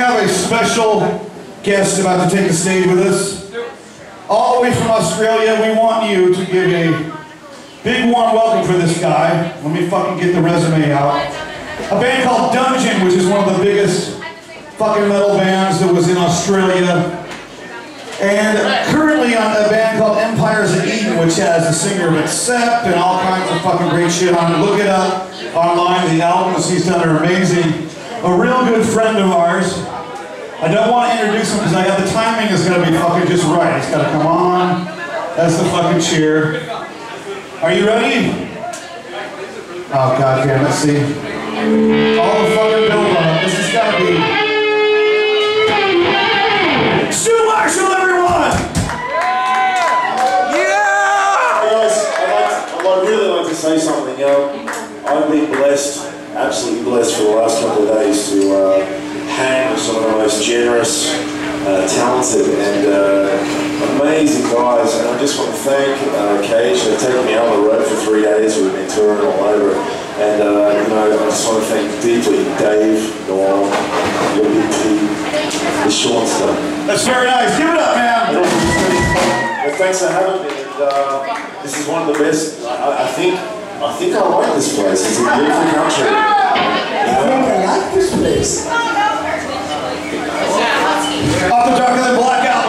we have a special guest about to take the stage with us. All the way from Australia, we want you to give a big warm welcome for this guy. Let me fucking get the resume out. A band called Dungeon, which is one of the biggest fucking metal bands that was in Australia. And currently on a band called Empires of Eden, which has the singer of Accept and all kinds of fucking great shit on it. Look it up online. The albums he's done are amazing. A real good friend of ours. I don't want to introduce him because I got the timing is going to be fucking just right. It's got to come on. That's the fucking cheer. Are you ready? Oh god damn, let's see. All the fucking build up. This has got to be. Blessed for the last couple of days to uh, hang with some of the most generous, uh, talented, and uh, amazing guys. And I just want to thank uh, Cage for taking me out on the road for three days. We've been touring all over. And uh, you know, I just want to thank deeply Dave, Norm, your big team, the. That's very nice. Give it up, man. Well, thanks for having me. And, uh, this is one of the best. I, I think. I think I like this place. It's a beautiful country. I like this place. Off darker than blackout.